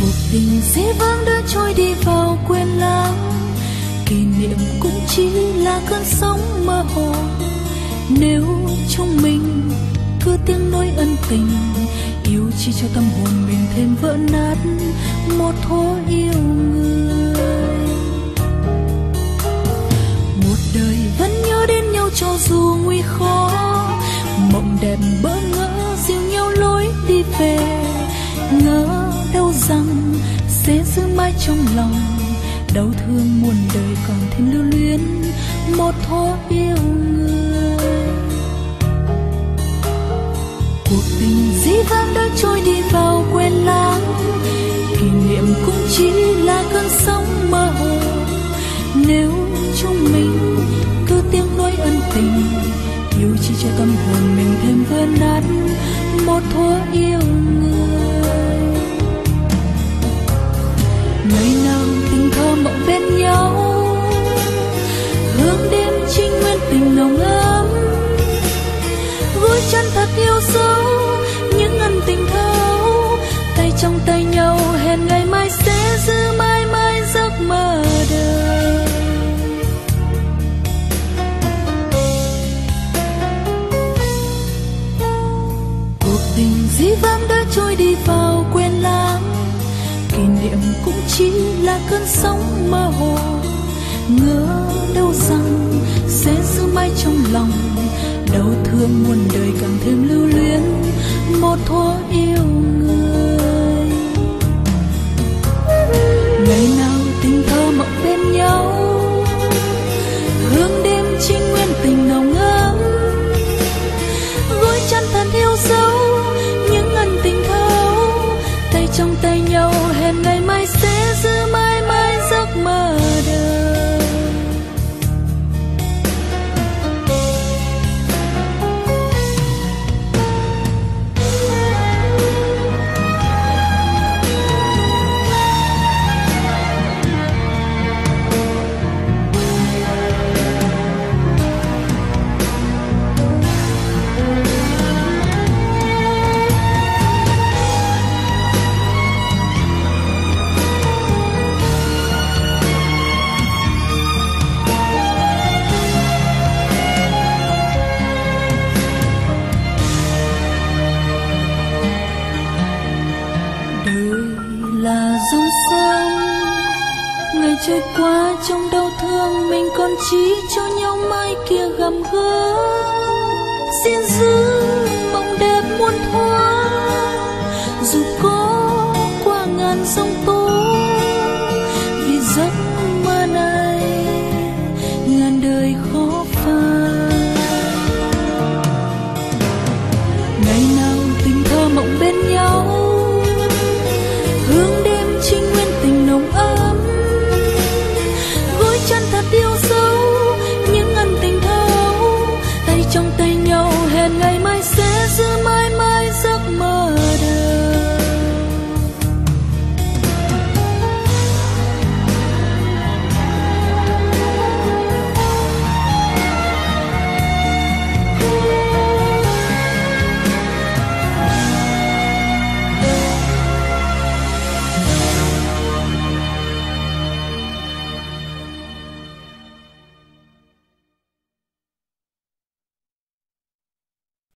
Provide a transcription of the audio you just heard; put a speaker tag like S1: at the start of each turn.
S1: Cuộc tình dễ vãng đã trôi đi vào quên lãng. Kỷ niệm cũng chỉ là cơn sóng mơ hồ. Nếu chúng mình cứ tiếng nói ân tình, yêu chỉ cho tâm hồn mình thêm vỡ nát một thố yêu người. Một đời vẫn nhớ đến nhau cho dù nguy khó, mộng đẹp bỡ ngỡ dìu nhau lối đi về. Mãi trong lòng. Đau thương muôn đời còn thêm lưu luyến, một thố yêu người. Cuộc tình dĩ vãng đã trôi đi vào quên lãng. Kỷ niệm cũng chỉ là cơn sóng mơ hồ. Nếu chúng mình tình nồng ấm. Gối chân thật yêu dấu, những ân tình thấu. Tay trong tay nhau, hẹn ngày mai sẽ giữ mãi mãi giấc mơ đời. Cuộc tình dĩ vãng đã trôi đi vào quên lãng. Kỷ niệm cũng chỉ là cơn sóng mơ hồ. Ngỡ muôn đời trôi qua trong đau thương, mình còn chỉ cho nhau mai kia gầm gỡ xin giữ